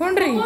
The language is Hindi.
कौन रही?